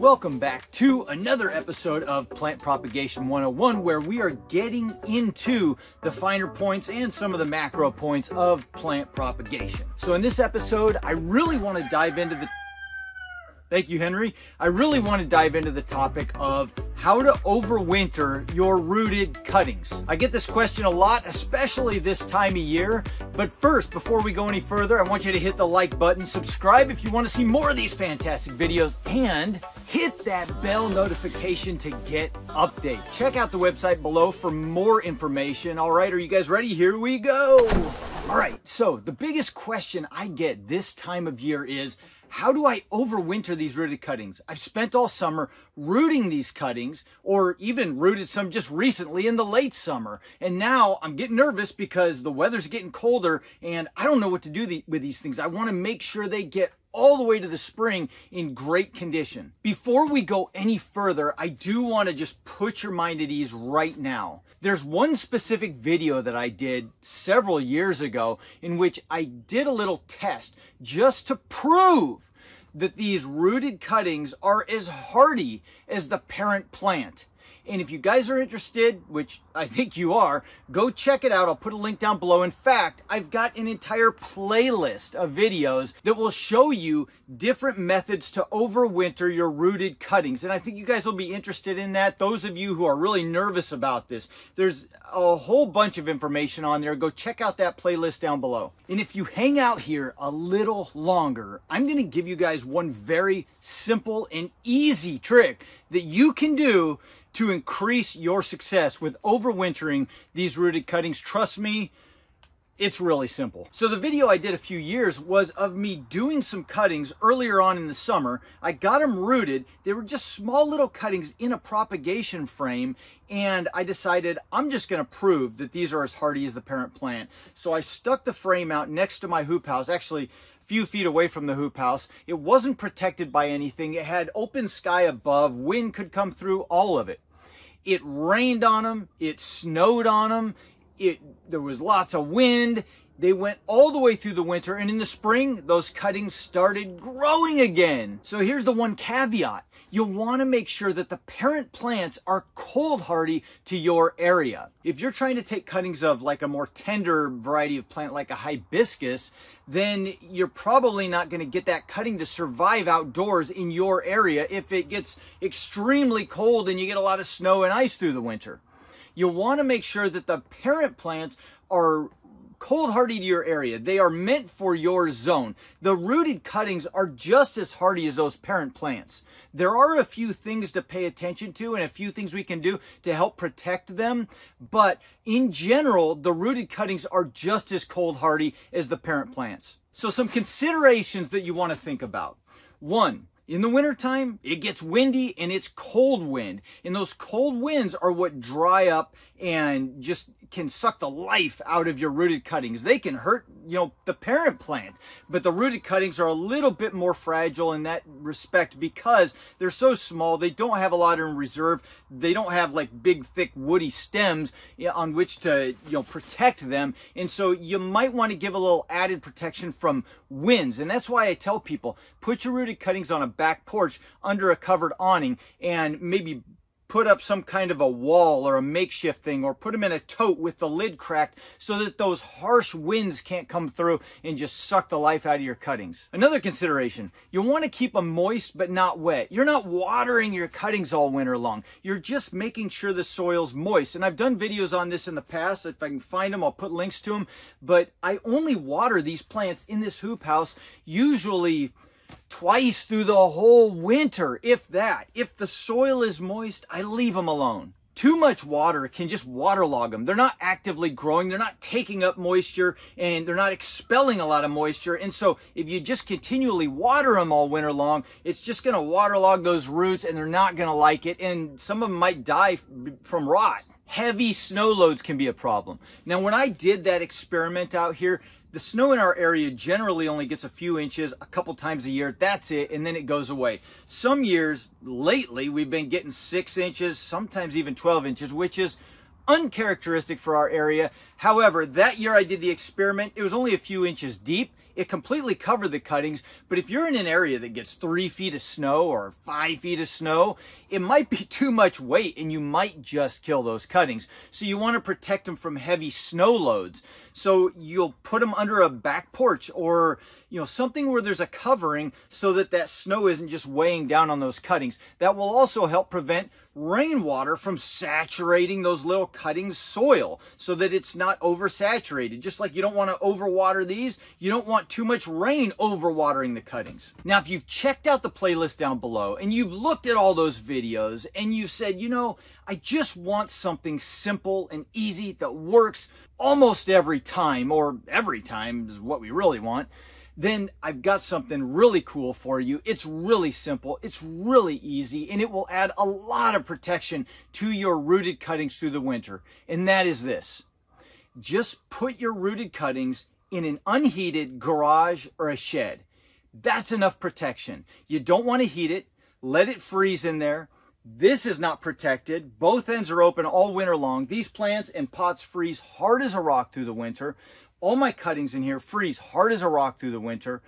Welcome back to another episode of Plant Propagation 101 where we are getting into the finer points and some of the macro points of plant propagation. So in this episode, I really want to dive into the Thank you, Henry. I really want to dive into the topic of how to overwinter your rooted cuttings. I get this question a lot, especially this time of year. But first, before we go any further, I want you to hit the like button, subscribe if you want to see more of these fantastic videos, and hit that bell notification to get updates. Check out the website below for more information. All right, are you guys ready? Here we go. All right, so the biggest question I get this time of year is, how do I overwinter these rooted cuttings? I've spent all summer rooting these cuttings or even rooted some just recently in the late summer. And now I'm getting nervous because the weather's getting colder and I don't know what to do the, with these things. I want to make sure they get all the way to the spring in great condition. Before we go any further, I do want to just put your mind at ease right now. There's one specific video that I did several years ago in which I did a little test just to prove that these rooted cuttings are as hardy as the parent plant. And if you guys are interested, which I think you are, go check it out. I'll put a link down below. In fact, I've got an entire playlist of videos that will show you different methods to overwinter your rooted cuttings. And I think you guys will be interested in that. Those of you who are really nervous about this, there's a whole bunch of information on there. Go check out that playlist down below. And if you hang out here a little longer, I'm going to give you guys one very simple and easy trick that you can do to increase your success with overwintering these rooted cuttings. Trust me, it's really simple. So the video I did a few years was of me doing some cuttings earlier on in the summer. I got them rooted. They were just small little cuttings in a propagation frame and I decided I'm just going to prove that these are as hardy as the parent plant. So I stuck the frame out next to my hoop house, actually a few feet away from the hoop house. It wasn't protected by anything. It had open sky above. Wind could come through, all of it. It rained on them. It snowed on them. It, there was lots of wind. They went all the way through the winter and in the spring, those cuttings started growing again. So here's the one caveat. You'll want to make sure that the parent plants are cold hardy to your area. If you're trying to take cuttings of like a more tender variety of plant like a hibiscus, then you're probably not going to get that cutting to survive outdoors in your area if it gets extremely cold and you get a lot of snow and ice through the winter. You'll want to make sure that the parent plants are cold hardy to your area. They are meant for your zone. The rooted cuttings are just as hardy as those parent plants. There are a few things to pay attention to and a few things we can do to help protect them. But in general, the rooted cuttings are just as cold hardy as the parent plants. So some considerations that you want to think about. One, in the wintertime, it gets windy and it's cold wind. And those cold winds are what dry up and just can suck the life out of your rooted cuttings. They can hurt, you know, the parent plant, but the rooted cuttings are a little bit more fragile in that respect because they're so small. They don't have a lot in reserve. They don't have like big, thick, woody stems on which to, you know, protect them. And so you might want to give a little added protection from winds. And that's why I tell people, put your rooted cuttings on a back porch under a covered awning and maybe put up some kind of a wall or a makeshift thing or put them in a tote with the lid cracked so that those harsh winds can't come through and just suck the life out of your cuttings. Another consideration, you want to keep them moist but not wet. You're not watering your cuttings all winter long. You're just making sure the soil's moist. And I've done videos on this in the past. If I can find them, I'll put links to them. But I only water these plants in this hoop house usually twice through the whole winter, if that. If the soil is moist, I leave them alone. Too much water can just waterlog them. They're not actively growing. They're not taking up moisture and they're not expelling a lot of moisture. And so if you just continually water them all winter long, it's just going to waterlog those roots and they're not going to like it. And some of them might die from rot. Heavy snow loads can be a problem. Now, when I did that experiment out here, the snow in our area generally only gets a few inches a couple times a year. That's it, and then it goes away. Some years lately, we've been getting six inches, sometimes even 12 inches, which is uncharacteristic for our area. However, that year I did the experiment, it was only a few inches deep it completely covered the cuttings. But if you're in an area that gets three feet of snow or five feet of snow, it might be too much weight and you might just kill those cuttings. So you want to protect them from heavy snow loads. So you'll put them under a back porch or you know something where there's a covering so that that snow isn't just weighing down on those cuttings. That will also help prevent rainwater from saturating those little cuttings soil so that it's not oversaturated. Just like you don't want to overwater these, you don't want too much rain overwatering the cuttings. Now, if you've checked out the playlist down below and you've looked at all those videos and you said, you know, I just want something simple and easy that works almost every time or every time is what we really want then I've got something really cool for you. It's really simple, it's really easy, and it will add a lot of protection to your rooted cuttings through the winter. And that is this. Just put your rooted cuttings in an unheated garage or a shed. That's enough protection. You don't want to heat it. Let it freeze in there. This is not protected. Both ends are open all winter long. These plants and pots freeze hard as a rock through the winter. All my cuttings in here freeze hard as a rock through the winter.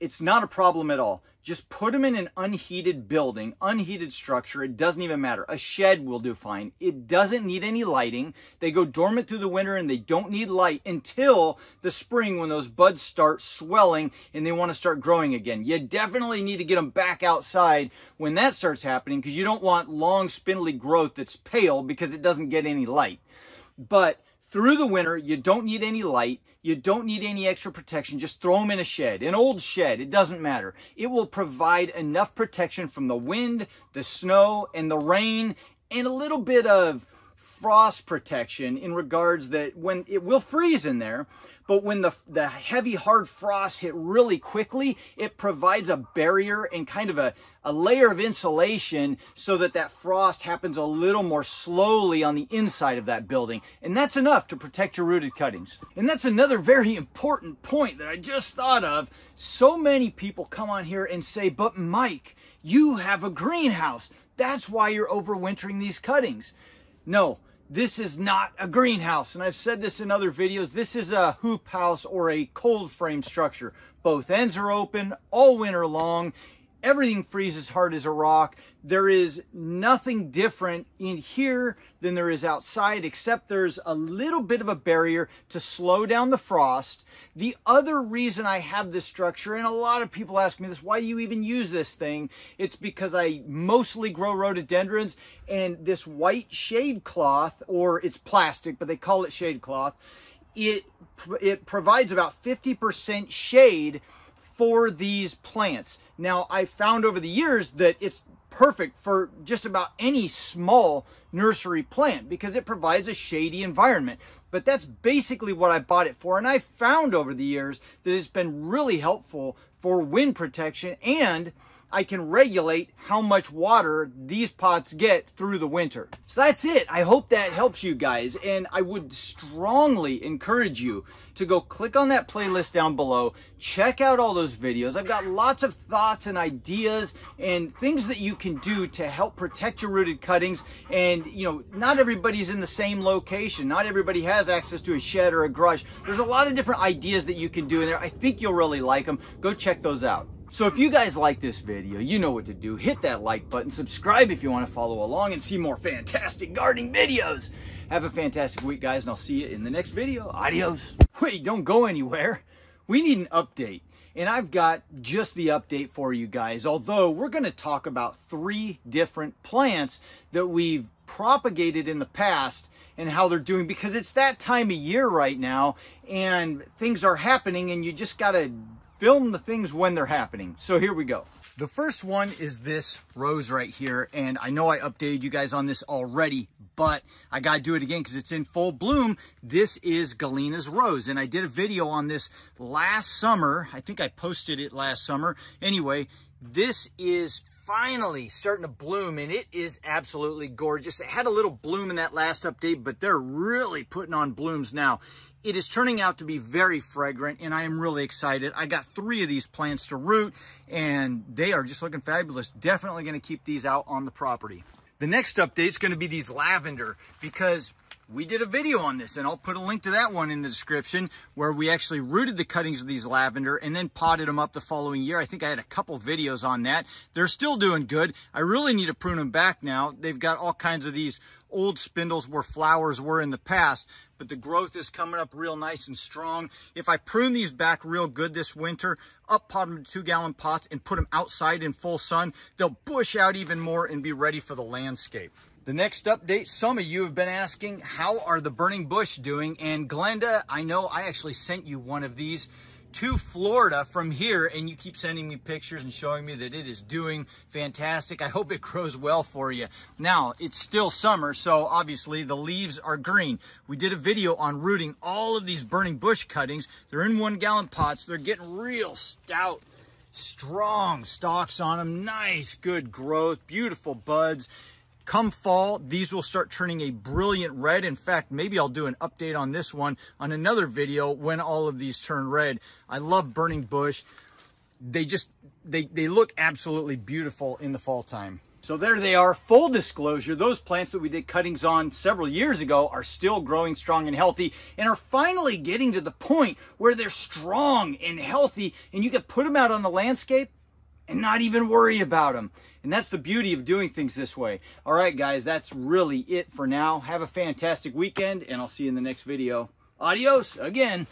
It's not a problem at all. Just put them in an unheated building, unheated structure. It doesn't even matter. A shed will do fine. It doesn't need any lighting. They go dormant through the winter and they don't need light until the spring when those buds start swelling and they want to start growing again. You definitely need to get them back outside when that starts happening because you don't want long spindly growth that's pale because it doesn't get any light. But through the winter, you don't need any light. You don't need any extra protection. Just throw them in a shed, an old shed. It doesn't matter. It will provide enough protection from the wind, the snow, and the rain, and a little bit of frost protection in regards that when it will freeze in there, but when the, the heavy hard frost hit really quickly, it provides a barrier and kind of a, a layer of insulation so that that frost happens a little more slowly on the inside of that building. And that's enough to protect your rooted cuttings. And that's another very important point that I just thought of. So many people come on here and say, but Mike, you have a greenhouse. That's why you're overwintering these cuttings. No, this is not a greenhouse. And I've said this in other videos. This is a hoop house or a cold frame structure. Both ends are open all winter long. Everything freezes hard as a rock. There is nothing different in here than there is outside, except there's a little bit of a barrier to slow down the frost. The other reason I have this structure, and a lot of people ask me this, why do you even use this thing? It's because I mostly grow rhododendrons, and this white shade cloth, or it's plastic, but they call it shade cloth, it, it provides about 50% shade for these plants. Now, I found over the years that it's perfect for just about any small nursery plant because it provides a shady environment. But that's basically what I bought it for. And I found over the years that it's been really helpful for wind protection and I can regulate how much water these pots get through the winter. So that's it. I hope that helps you guys. And I would strongly encourage you to go click on that playlist down below. Check out all those videos. I've got lots of thoughts and ideas and things that you can do to help protect your rooted cuttings. And, you know, not everybody's in the same location. Not everybody has access to a shed or a garage. There's a lot of different ideas that you can do in there. I think you'll really like them. Go check those out. So if you guys like this video, you know what to do. Hit that like button, subscribe if you want to follow along and see more fantastic gardening videos. Have a fantastic week, guys, and I'll see you in the next video. Adios. Wait, don't go anywhere. We need an update. And I've got just the update for you guys, although we're going to talk about three different plants that we've propagated in the past and how they're doing because it's that time of year right now and things are happening and you just got to film the things when they're happening. So here we go. The first one is this rose right here. And I know I updated you guys on this already, but I got to do it again because it's in full bloom. This is Galena's rose. And I did a video on this last summer. I think I posted it last summer. Anyway, this is finally starting to bloom and it is absolutely gorgeous. It had a little bloom in that last update, but they're really putting on blooms now. It is turning out to be very fragrant and I am really excited. I got three of these plants to root and they are just looking fabulous. Definitely gonna keep these out on the property. The next update is gonna be these lavender because we did a video on this and I'll put a link to that one in the description where we actually rooted the cuttings of these lavender and then potted them up the following year. I think I had a couple videos on that. They're still doing good. I really need to prune them back now. They've got all kinds of these old spindles where flowers were in the past, but the growth is coming up real nice and strong. If I prune these back real good this winter, up pot them to two gallon pots and put them outside in full sun, they'll bush out even more and be ready for the landscape. The next update, some of you have been asking, how are the burning bush doing? And Glenda, I know I actually sent you one of these to Florida from here and you keep sending me pictures and showing me that it is doing fantastic. I hope it grows well for you. Now, it's still summer, so obviously the leaves are green. We did a video on rooting all of these burning bush cuttings. They're in one gallon pots. They're getting real stout strong stalks on them. Nice, good growth, beautiful buds. Come fall, these will start turning a brilliant red. In fact, maybe I'll do an update on this one on another video when all of these turn red. I love burning bush. They just, they, they look absolutely beautiful in the fall time. So there they are, full disclosure, those plants that we did cuttings on several years ago are still growing strong and healthy and are finally getting to the point where they're strong and healthy and you can put them out on the landscape and not even worry about them. And that's the beauty of doing things this way. All right, guys, that's really it for now. Have a fantastic weekend, and I'll see you in the next video. Adios again.